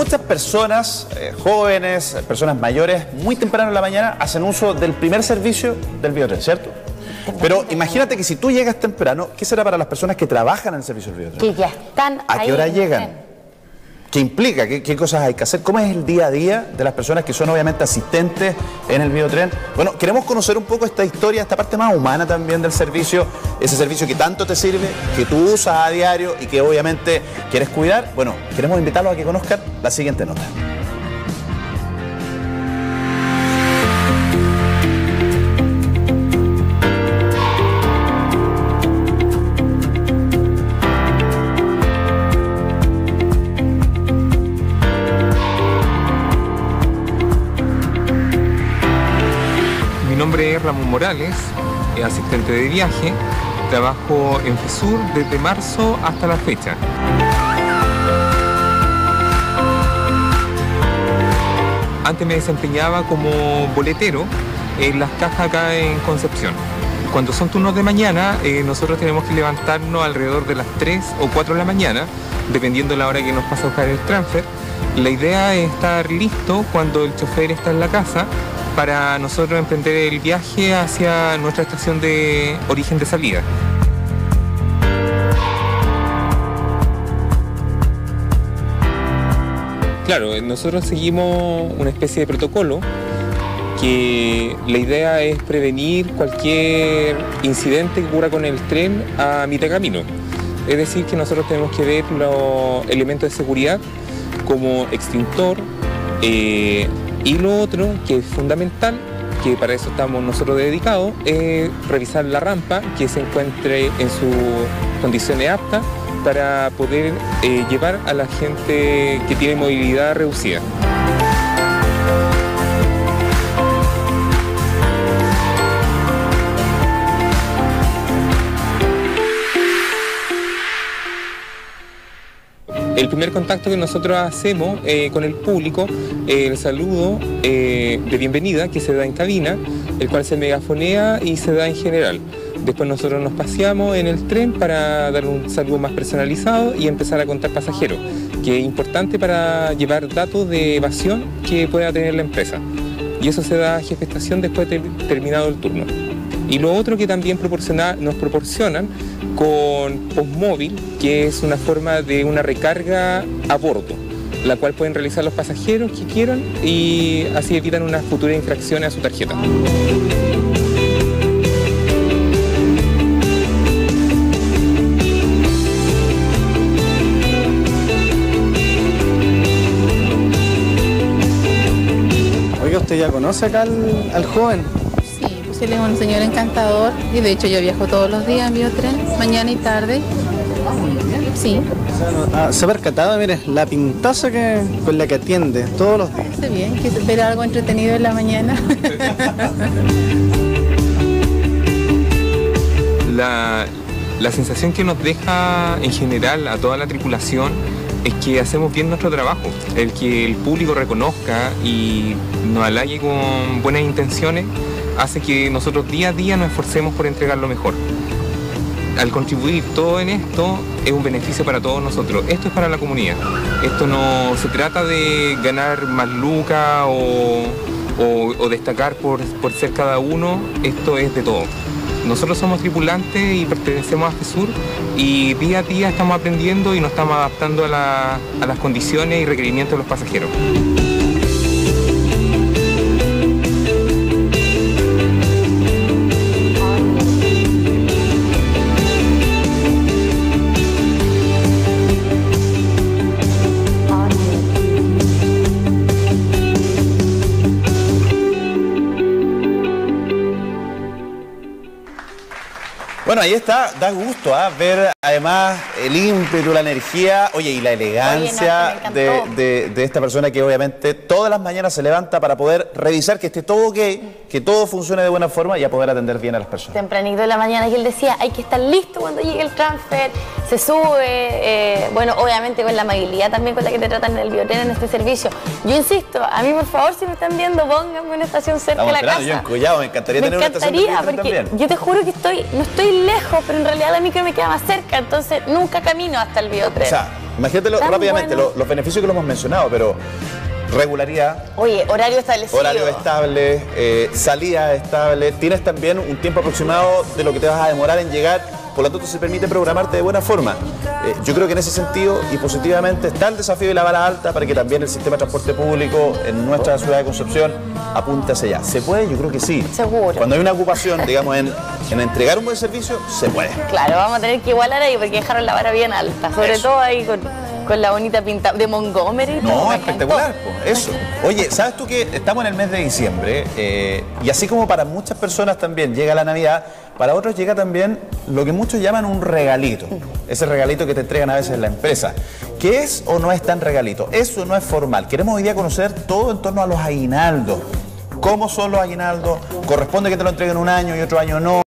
muchas personas, eh, jóvenes, personas mayores, muy temprano en la mañana hacen uso del primer servicio del biotren, ¿cierto? Pero imagínate que si tú llegas temprano, ¿qué será para las personas que trabajan en el servicio del biotren? Que ya están ¿A qué hora llegan? ¿Qué implica? ¿Qué, cosas hay que hacer? ¿Cómo es el día a día de las personas que son obviamente asistentes en el biotren? Bueno, queremos conocer un poco esta historia, esta parte más humana también del servicio, ese servicio que tanto te sirve, que tú usas a diario y que obviamente quieres cuidar. Bueno, queremos invitarlos a que conozcan la siguiente nota. Ramón Morales, asistente de viaje. Trabajo en FESUR desde marzo hasta la fecha. Antes me desempeñaba como boletero en las cajas acá en Concepción. Cuando son turnos de mañana, eh, nosotros tenemos que levantarnos alrededor de las 3 o 4 de la mañana, dependiendo de la hora que nos pasa a buscar el transfer. La idea es estar listo cuando el chofer está en la casa para nosotros emprender el viaje hacia nuestra estación de origen de salida. Claro, nosotros seguimos una especie de protocolo que la idea es prevenir cualquier incidente que ocurra con el tren a mitad de camino. Es decir, que nosotros tenemos que ver los elementos de seguridad como extintor, eh, y lo otro, que es fundamental, que para eso estamos nosotros dedicados, es revisar la rampa que se encuentre en sus condiciones aptas para poder eh, llevar a la gente que tiene movilidad reducida. El primer contacto que nosotros hacemos eh, con el público, eh, el saludo eh, de bienvenida que se da en cabina, el cual se megafonea y se da en general. Después nosotros nos paseamos en el tren para dar un saludo más personalizado y empezar a contar pasajeros, que es importante para llevar datos de evasión que pueda tener la empresa. Y eso se da a gestación después de terminado el turno. Y lo otro que también nos proporcionan con Postmóvil, que es una forma de una recarga a bordo, la cual pueden realizar los pasajeros que quieran y así evitan una futura infracción a su tarjeta. Oiga, ¿usted ya conoce acá al joven? Él es un señor encantador y de hecho yo viajo todos los días en biotren, mañana y tarde. Sí. Ah, se ha percatado, mire, la pintaza que, con la que atiende todos los días. Está bien, que ver algo entretenido en la mañana. la, la sensación que nos deja en general a toda la tripulación es que hacemos bien nuestro trabajo. El que el público reconozca y nos halague con buenas intenciones hace que nosotros día a día nos esforcemos por entregar lo mejor. Al contribuir todo en esto es un beneficio para todos nosotros. Esto es para la comunidad. Esto no se trata de ganar más lucas o, destacar por, ser cada uno. Esto es de todo. Nosotros somos tripulantes y pertenecemos a FESUR y día a día estamos aprendiendo y nos estamos adaptando a las condiciones y requerimientos de los pasajeros. Bueno, ahí está, da gusto ¿ah? ver además el ímpetu, la energía, oye, y la elegancia de, esta persona que obviamente todas las mañanas se levanta para poder revisar que esté todo ok, que todo funcione de buena forma y a poder atender bien a las personas. Tempranito de la mañana y él decía, hay que estar listo cuando llegue el transfer, se sube, eh, bueno, obviamente con la amabilidad también con la que te tratan en el biotén en este servicio. Yo insisto, a mí por favor, si me están viendo, pónganme una estación cerca de la casa. Yo en me encantaría tener una estación de porque Yo te juro que estoy, no estoy lejos, pero en realidad la mi micro me queda más cerca, entonces nunca camino hasta el biotren. O sea, imagínatelo Tan rápidamente, bueno. lo- los beneficios que lo hemos mencionado, pero regularidad, Oye, horario establecido. horario estable, eh, salida estable, tienes también un tiempo aproximado de lo que te vas a demorar en llegar, por lo tanto se permite programarte de buena forma. Eh, yo creo que en ese sentido y positivamente está el desafío de la vara alta para que también el sistema de transporte público en nuestra ciudad de Concepción apunte hacia allá. ¿Se puede? Yo creo que sí. Seguro. Cuando hay una ocupación, digamos, en, en entregar un buen servicio, se puede. Claro, vamos a tener que igualar ahí porque dejaron la vara bien alta, sobre Eso. todo ahí con, con la bonita pinta de Montgomery. No, espectacular, po, eso. Oye, ¿sabes tú que estamos en el mes de diciembre? eh, y así como para muchas personas también llega la Navidad, para otros llega también lo que muchos llaman un regalito. Ese regalito que te entregan a veces en la empresa. ¿Qué es o no es tan regalito? Eso no es formal. Queremos hoy día conocer todo en torno a los aguinaldos. ¿Cómo son los aguinaldos? ¿Corresponde que te lo entreguen un año y otro año no?